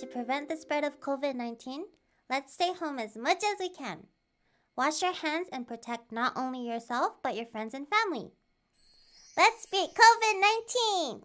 To prevent the spread of COVID 19, let's stay home as much as we can. Wash your hands and protect not only yourself, but your friends and family. Let's beat COVID 19!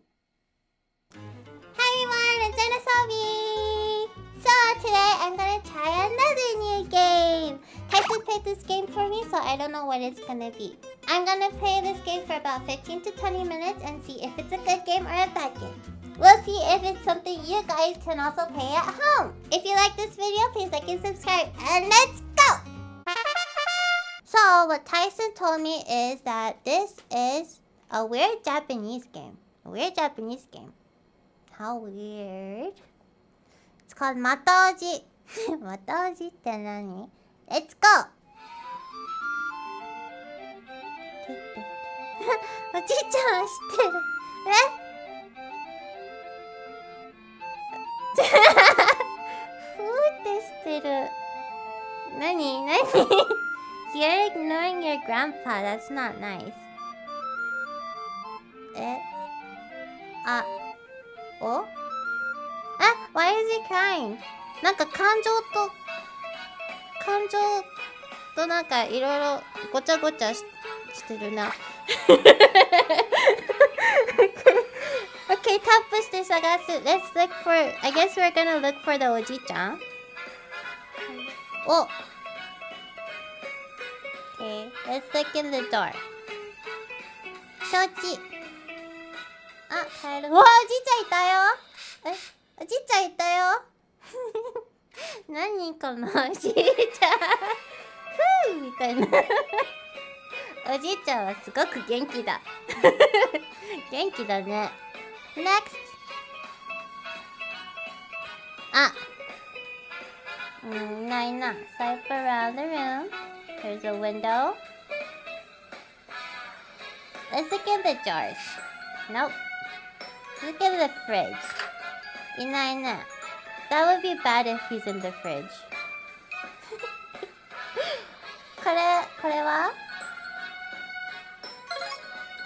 Hi everyone, it's Rin Asobi! So today I'm gonna try another new game. Tyson played this game for me, so I don't know what it's gonna be. I'm gonna play this game for about 15 to 20 minutes and see if it's a good game or a bad game. We'll see if it's something you guys can also play at home. If you like this video, please like and subscribe, and let's go! So what Tyson told me is that this is a weird Japanese game. A weird Japanese game. How weird. It's called Mataoji. Mataoji って何 Let's go! おじいちゃんは知ってる。え ふーってしてる。何何 You're ignoring your grandpa. That's not nice. えあ、おあ Why is he crying? なんか感情と、感情となんかいろいろごちゃごちゃししてるな。探す。Let's look for, I guess we're gonna look for the おじいちゃん。お Okay, let's look in the door. 承知。あ、帰る。わ、おじいちゃんいたよ。え、おじいちゃんいたよ。何かな、おじいちゃん。ふうみたいな。おじいちゃんはすごく元気だ。元気だね。Next! あ。うん、ないな。Swipe around the room. There's a window. Let's look in the jars. Nope. Let's look in the fridge. いないね。That would be bad if he's in the fridge. これ、これは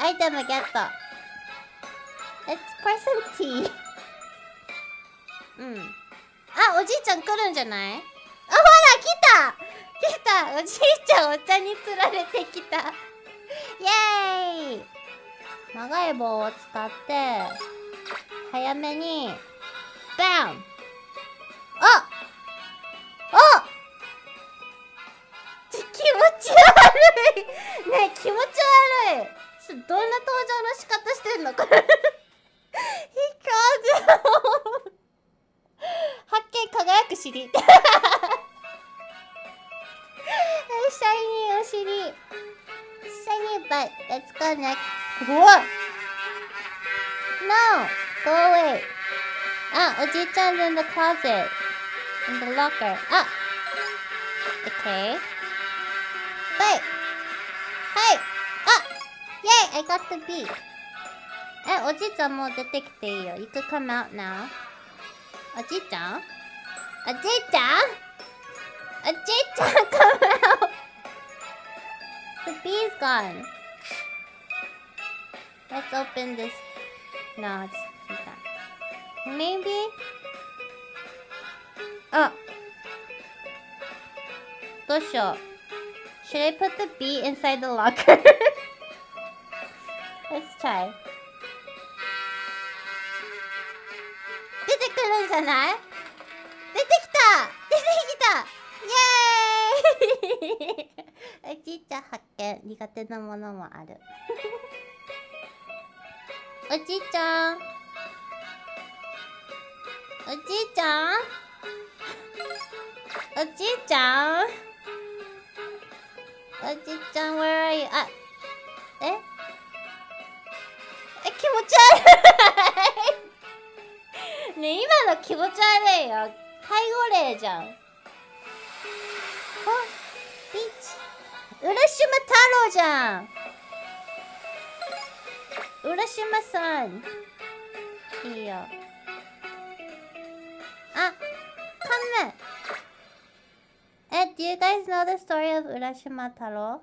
アイテムゲット。Let's pour some tea. うん。 あ、おじいちゃん来るんじゃない？あ、ほら来た！来た！おじいちゃんお茶につられてきた。イエーイ！長い棒を使って早めにバン！ああ気持ち悪い！ねえ気持ち悪い！どんな登場の仕方してんの？これ。He killed him 発見輝く尻。シャイニーお尻。シャイニーバイレッツコネクトうわっ !No! Go away! あおじいちゃん in the closet in the locker あ。OK バイ。はい。あ。イェイ !I got the B! えおじいちゃんもう出てきていいよ。You could come out now おじいちゃん？おじいちゃんおじいちゃん come out! The bee's gone. Let's open this. No, it's he's not. Maybe. Oh. どうしよう Should I put the bee inside the locker? Let's try. 出てくるんじゃない 出てきた。出てきた。イエーイ。おじいちゃん発見苦手なものもある。おじいちゃん。おじいちゃん。おじいちゃん。護例じゃんあビーチ浦島太郎じゃん浦島さんいいよあカメえ Do you guys know the story of 浦島太郎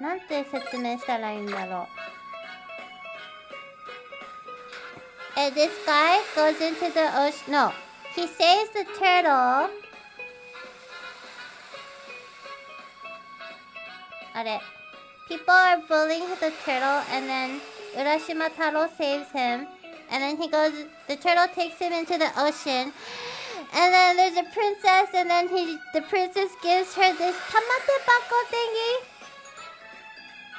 なんて説明したらいいんだろうえ This guy goes into the ocean No He saves the turtle. Are people are bullying the turtle, and then Urashima Taro saves him. And then he goes, the turtle takes him into the ocean. And then there's a princess, and then he, the princess gives her this tamate bako thingy.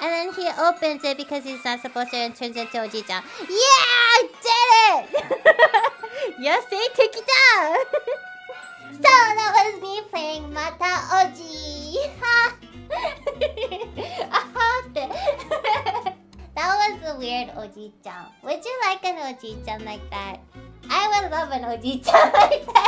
And then he opens it because he's not supposed to and turns into Oji-chan. Yeah! I did it! yes, take it down! so that was me playing Mata Oji. that was a weird Oji-chan. Would you like an Oji-chan like that? I would love an Oji-chan like that.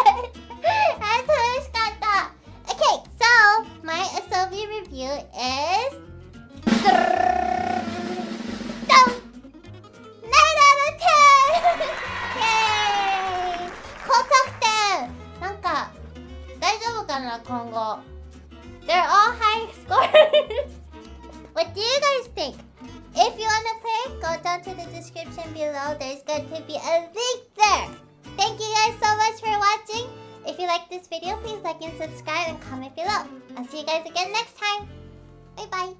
Congo. They're all high scores. what do you guys think? If you want to play, go down to the description below. There's going to be a link there. Thank you guys so much for watching. If you like this video, please like and subscribe and comment below. I'll see you guys again next time. Bye bye.